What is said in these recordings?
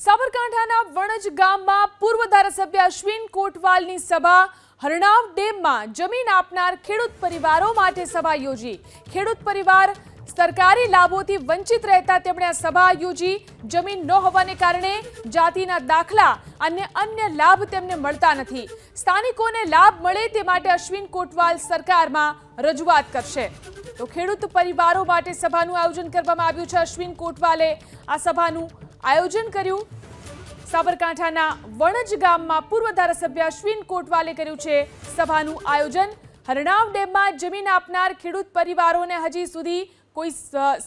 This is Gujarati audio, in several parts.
સાબરકાંઠાના વણજ ગામમાં પૂર્વ ધારાસભ્ય અશ્વિન કોટવાલની સભા હરણાવ ડેમમાં જમીન આપનાર ખેડૂત પરિવારો માટે સભા યોજી. ખેડૂત પરિવાર સરકારી લાભોથી વંચિત રહેતા તેમણે આ સભા યોજી. જમીન ન હોવાને કારણે જાતિના દાખલા અને અન્ય લાભ તેમને મળતા નથી. સ્થાનિકોને લાભ મળે તે માટે અશ્વિન કોટવાલ સરકારમાં રજૂઆત કરશે. તો ખેડૂત પરિવારો માટે સભાનું આયોજન કરવામાં આવ્યું છે. અશ્વિન કોટવાલે આ સભાનું આયોજન કર્યું. સાબરકાંઠાના વણજ ગામમાં પૂર્વ ધારાસભ્ય અશ્વિન કોટવાલે કર્યું છે સભાનું આયોજન. હરણાવ ડેમમાં જમીન આપનાર ખેડૂત પરિવારોને હજી સુધી કોઈ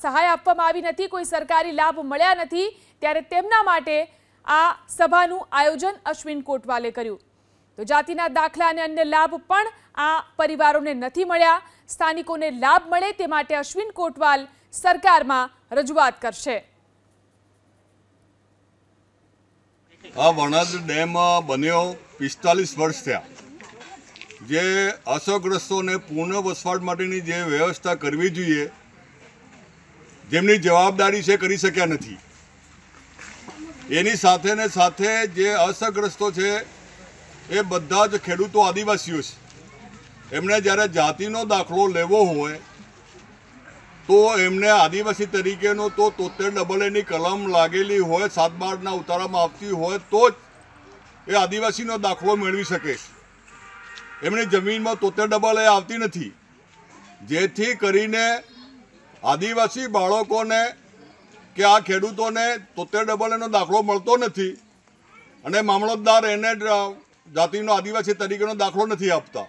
સહાય આપવામાં આવી નથી, કોઈ સરકારી લાભ મળ્યા નથી. ત્યારે તેમના માટે આ સભાનું આયોજન અશ્વિન કોટવાલે કર્યું. તો જાતિના દાખલા અને અન્ય લાભ પણ આ પરિવારોને નથી મળ્યા. સ્થાનિકોને લાભ મળે તે માટે અશ્વિન કોટવાલ સરકારમાં રજૂઆત કરશે. આ વણદ ડેમ બન્યો પિસ્તાલીસ વર્ષ થયા. જે અસરગ્રસ્તોને પુનઃ વસવાટ માટેની જે વ્યવસ્થા કરવી જોઈએ, જેમની જવાબદારી છે કરી શક્યા નથી. એની સાથે ને સાથે જે અસરગ્રસ્તો છે, એ બધા જ ખેડૂતો આદિવાસીઓ છે. એમણે જ્યારે જાતિનો દાખલો લેવો હોય તો એમને આદિવાસી તરીકેનો તો તોતેર ડબલ એની કલમ લાગેલી હોય, સાત બારના ઉતારામાં આવતી હોય, તો જ એ આદિવાસીનો દાખલો મેળવી શકે એમની જમીનમાં તોતેર ડબલ એ આવતી નથી. જેથી કરીને આદિવાસી બાળકોને કે આ ખેડૂતોને તોતેર ડબલ એનો દાખલો મળતો નથી અને મામલતદાર એને જાતિનો આદિવાસી તરીકેનો દાખલો નથી આપતા.